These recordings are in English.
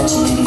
body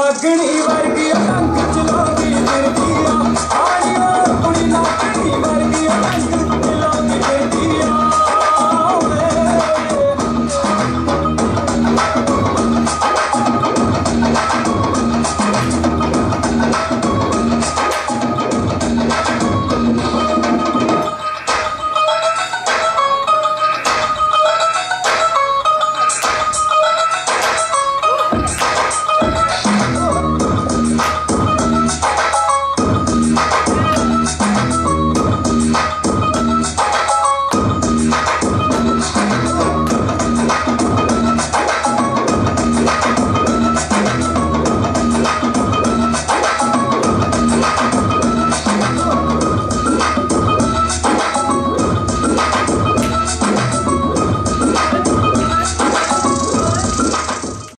लगनी वर्गी